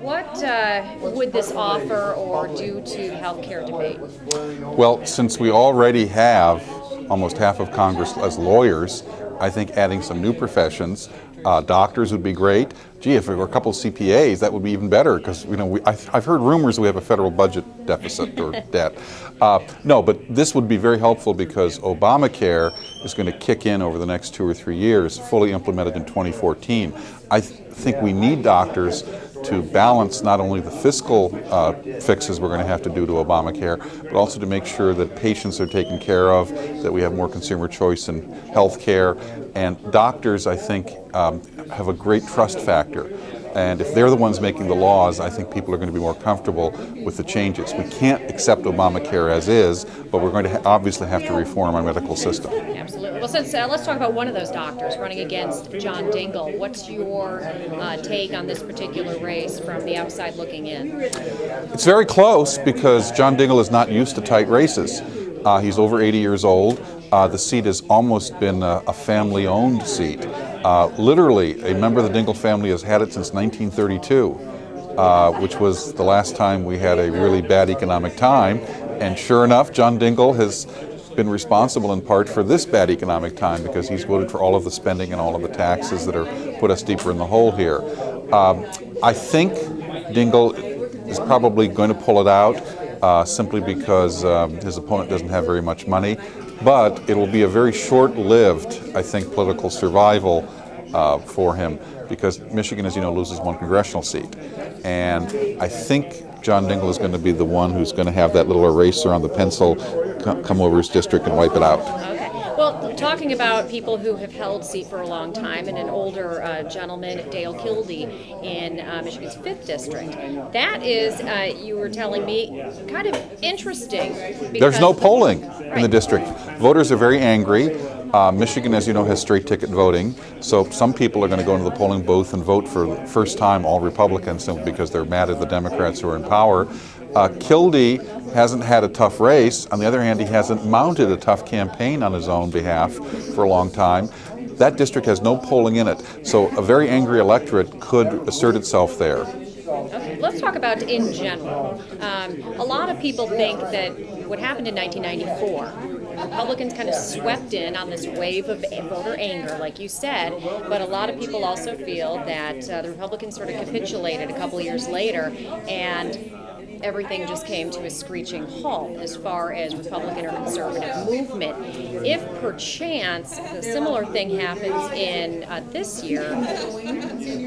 What uh, would this offer or do to healthcare debate? Well, since we already have almost half of Congress as lawyers, I think adding some new professions, uh, doctors would be great. Gee, if there were a couple of CPAs, that would be even better because you know we, I've, I've, heard rumors we have a federal budget deficit or debt. Uh, no, but this would be very helpful because Obamacare is going to kick in over the next two or three years, fully implemented in 2014. I th think we need doctors to balance not only the fiscal uh, fixes we're going to have to do to Obamacare, but also to make sure that patients are taken care of, that we have more consumer choice in health care. And doctors, I think, um, have a great trust factor. And if they're the ones making the laws, I think people are going to be more comfortable with the changes. We can't accept Obamacare as is, but we're going to ha obviously have to reform our medical system. Absolutely. Well, since uh, let's talk about one of those doctors running against John Dingell. What's your uh, take on this particular race from the outside looking in? It's very close because John Dingell is not used to tight races. Uh, he's over 80 years old. Uh, the seat has almost been a, a family-owned seat. Uh, literally, a member of the Dingell family has had it since 1932, uh, which was the last time we had a really bad economic time. And sure enough, John Dingell has been responsible in part for this bad economic time because he's voted for all of the spending and all of the taxes that are put us deeper in the hole here. Um, I think Dingell is probably going to pull it out uh, simply because um, his opponent doesn't have very much money but it will be a very short-lived, I think, political survival uh, for him because Michigan, as you know, loses one congressional seat. And I think John Dingell is going to be the one who's going to have that little eraser on the pencil come over his district and wipe it out. Well, talking about people who have held seat for a long time, and an older uh, gentleman, Dale Kildee, in uh, Michigan's 5th District, that is, uh, you were telling me, kind of interesting. There's no polling right. in the district. Voters are very angry. Uh, Michigan, as you know, has straight ticket voting, so some people are going to go into the polling booth and vote for the first time all Republicans simply because they're mad at the Democrats who are in power. Uh, Kildee hasn't had a tough race. On the other hand, he hasn't mounted a tough campaign on his own behalf for a long time. That district has no polling in it, so a very angry electorate could assert itself there. Okay, let's talk about in general. Um, a lot of people think that what happened in 1994 Republicans kind of swept in on this wave of voter anger, like you said, but a lot of people also feel that uh, the Republicans sort of capitulated a couple years later and everything just came to a screeching halt as far as Republican or conservative movement. If perchance a similar thing happens in uh, this year,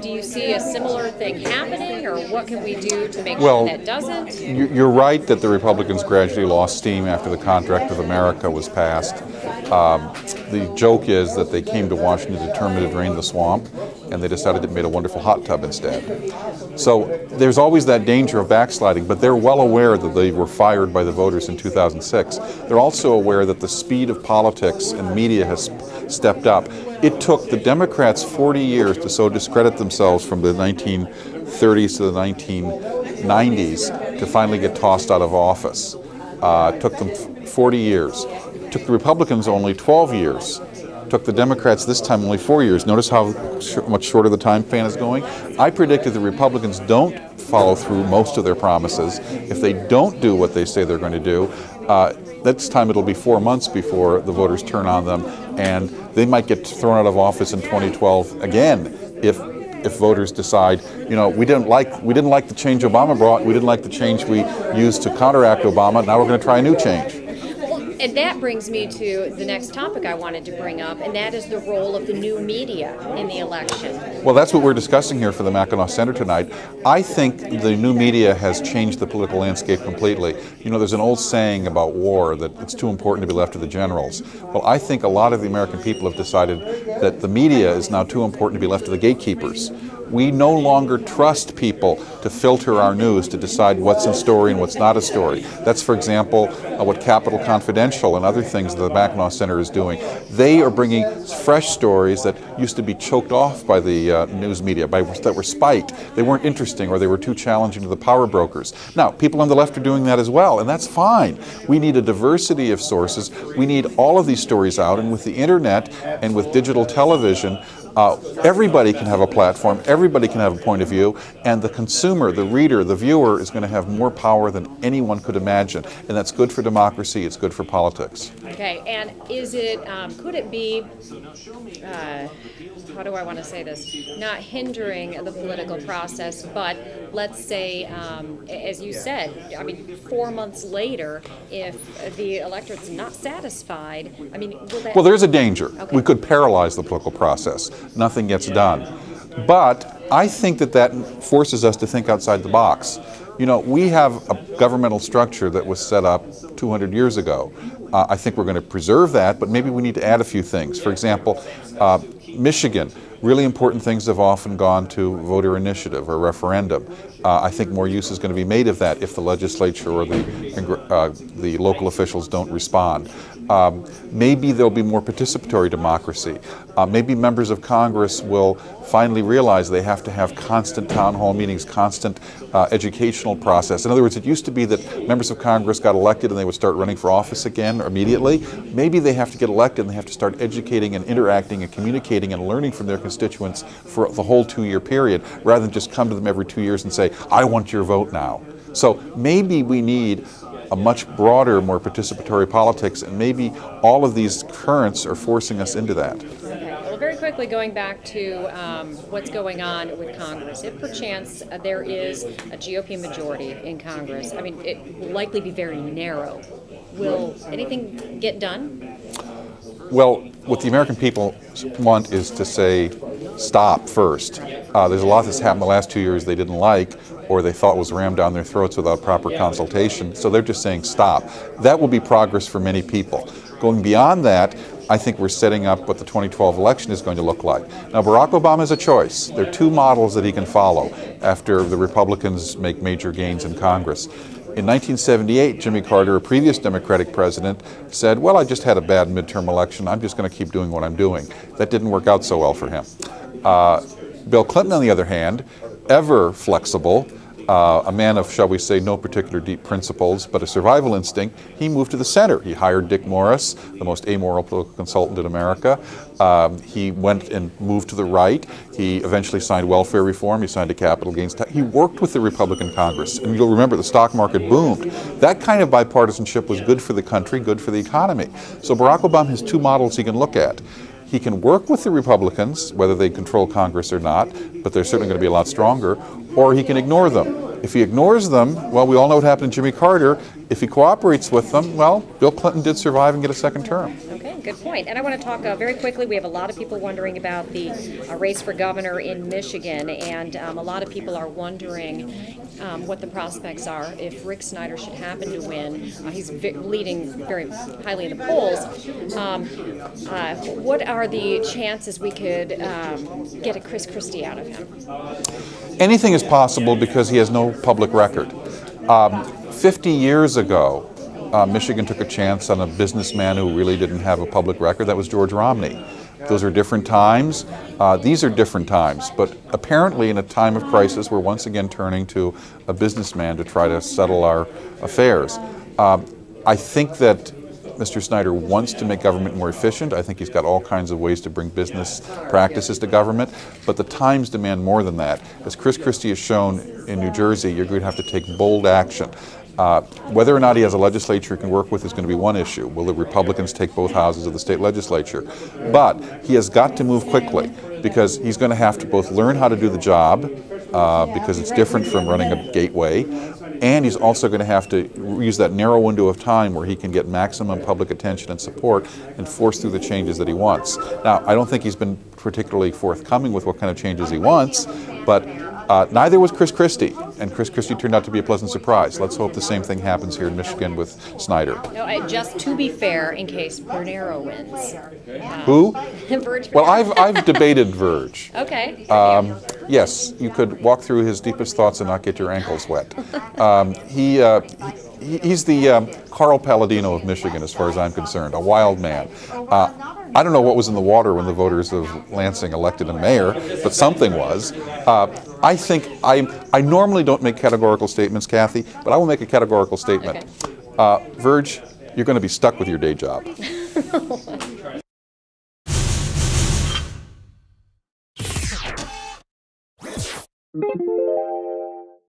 do you see a similar thing happening, or what can we do to make well, sure that doesn't? You're right that the Republicans gradually lost steam after the Contract with America was passed. Um, the joke is that they came to Washington determined to drain the swamp, and they decided it made a wonderful hot tub instead. So there's always that danger of backsliding, but they're well aware that they were fired by the voters in 2006. They're also aware that the speed of politics and media has stepped up. It took the Democrats 40 years to so discredit themselves from the 1930s to the 1990s to finally get tossed out of office. Uh, it took them 40 years took the Republicans only 12 years. Took the Democrats this time only four years. Notice how sh much shorter the time span is going? I predicted the Republicans don't follow through most of their promises. If they don't do what they say they're going to do, uh, this time it'll be four months before the voters turn on them, and they might get thrown out of office in 2012 again if if voters decide, you know, we didn't like we didn't like the change Obama brought, we didn't like the change we used to counteract Obama. Now we're going to try a new change. And that brings me to the next topic I wanted to bring up, and that is the role of the new media in the election. Well, that's what we're discussing here for the Mackinac Center tonight. I think the new media has changed the political landscape completely. You know, there's an old saying about war that it's too important to be left to the generals. Well, I think a lot of the American people have decided that the media is now too important to be left to the gatekeepers we no longer trust people to filter our news to decide what's a story and what's not a story. That's, for example, uh, what Capitol Confidential and other things that the Mackinac Center is doing. They are bringing fresh stories that used to be choked off by the uh, news media, by, that were spiked. They weren't interesting or they were too challenging to the power brokers. Now, people on the left are doing that as well, and that's fine. We need a diversity of sources. We need all of these stories out, and with the internet and with digital television, Uh, everybody can have a platform, everybody can have a point of view, and the consumer, the reader, the viewer is going to have more power than anyone could imagine. And that's good for democracy, it's good for politics. Okay, and is it, um, could it be, uh, how do I want to say this? Not hindering the political process, but let's say, um, as you said, I mean, four months later, if the electorate's not satisfied, I mean, will that? Well, there's a danger. Okay. We could paralyze the political process. Nothing gets done. But I think that that forces us to think outside the box. You know, we have a governmental structure that was set up 200 years ago. Uh, I think we're going to preserve that, but maybe we need to add a few things. For example, uh, Michigan, really important things have often gone to voter initiative or referendum. Uh, I think more use is going to be made of that if the legislature or the, uh, the local officials don't respond. Um, maybe there'll be more participatory democracy. Uh, maybe members of Congress will finally realize they have to have constant town hall meetings, constant uh, educational process. In other words, it used to be that members of Congress got elected and they would start running for office again immediately. Maybe they have to get elected and they have to start educating and interacting and communicating and learning from their constituents for the whole two-year period, rather than just come to them every two years and say, I want your vote now. So maybe we need a much broader, more participatory politics, and maybe all of these currents are forcing us into that. Okay. Well, very quickly, going back to um, what's going on with Congress, if perchance uh, there is a GOP majority in Congress, I mean, it will likely be very narrow. Will anything get done? Well, what the American people want is to say, stop first. Uh, there's a lot that's happened the last two years they didn't like or they thought was rammed down their throats without proper consultation. So they're just saying stop. That will be progress for many people. Going beyond that, I think we're setting up what the 2012 election is going to look like. Now, Barack Obama has a choice. There are two models that he can follow after the Republicans make major gains in Congress. In 1978, Jimmy Carter, a previous Democratic president, said, Well, I just had a bad midterm election. I'm just going to keep doing what I'm doing. That didn't work out so well for him. Uh, Bill Clinton, on the other hand, ever flexible, uh, a man of, shall we say, no particular deep principles, but a survival instinct, he moved to the center. He hired Dick Morris, the most amoral political consultant in America. Um, he went and moved to the right. He eventually signed welfare reform. He signed a capital gains tax. He worked with the Republican Congress. And you'll remember the stock market boomed. That kind of bipartisanship was good for the country, good for the economy. So Barack Obama has two models he can look at. He can work with the Republicans, whether they control Congress or not, but they're certainly going to be a lot stronger, or he can ignore them. If he ignores them, well, we all know what happened to Jimmy Carter. If he cooperates with them, well, Bill Clinton did survive and get a second term. Okay, good point. And I want to talk uh, very quickly. We have a lot of people wondering about the uh, race for governor in Michigan, and um, a lot of people are wondering um, what the prospects are if Rick Snyder should happen to win. Uh, he's leading very highly in the polls. Um, uh, what are the chances we could um, get a Chris Christie out of him? Anything is possible because he has no public record. Um, 50 years ago, uh, Michigan took a chance on a businessman who really didn't have a public record. That was George Romney. Those are different times. Uh, these are different times. But apparently, in a time of crisis, we're once again turning to a businessman to try to settle our affairs. Um, I think that Mr. Snyder wants to make government more efficient. I think he's got all kinds of ways to bring business practices to government, but the times demand more than that. As Chris Christie has shown in New Jersey, you're going to have to take bold action. Uh, whether or not he has a legislature he can work with is going to be one issue. Will the Republicans take both houses of the state legislature? But he has got to move quickly because he's going to have to both learn how to do the job, uh, because it's different from running a gateway, and he's also going to have to use that narrow window of time where he can get maximum public attention and support and force through the changes that he wants. Now, I don't think he's been particularly forthcoming with what kind of changes he wants, but uh, neither was Chris Christie, and Chris Christie turned out to be a pleasant surprise. Let's hope the same thing happens here in Michigan with Snyder. No, I, just to be fair, in case Bernero wins. Who? Virg Well, I've, I've debated Virg. Okay. Um, yes, you could walk through his deepest thoughts and not get your ankles wet. Um, he, uh, he, he's the um, Carl Paladino of Michigan, as far as I'm concerned, a wild man. Uh, I don't know what was in the water when the voters of Lansing elected a mayor, but something was. Uh, I think I, I normally don't make categorical statements, Kathy, but I will make a categorical statement. Okay. Uh, Virg, you're going to be stuck with your day job.